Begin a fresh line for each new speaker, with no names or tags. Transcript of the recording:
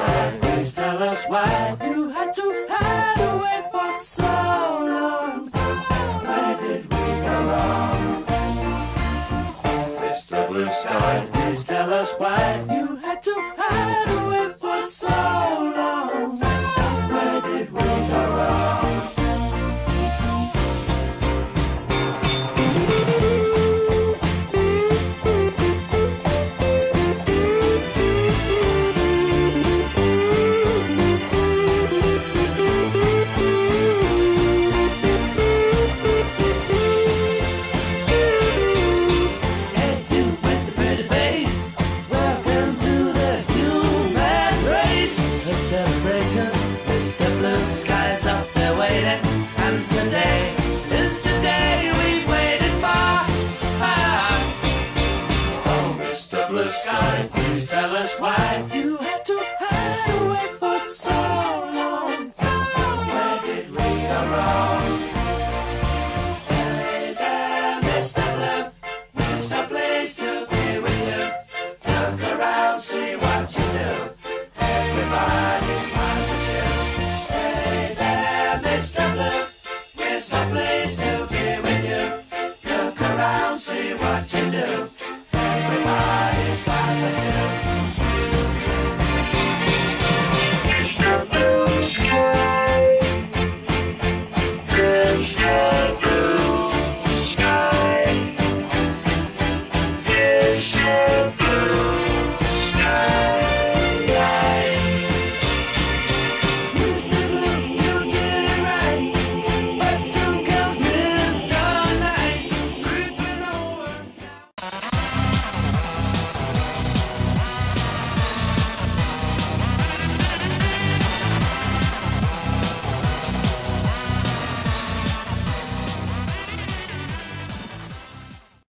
sky. Please tell us why you had to hide away for so long. Where did we go wrong? Mr. Blue Sky, please tell us why you had to hide away. Blue Sky, please tell us why you had to hide away for so long. Where did we go wrong? Hey there, Mr. Blue. It's a place to be with you. Look around, see what you do. Everybody smiles at you. Hey there, Mr. Blue. It's a place to be with you. Look around, see what you do.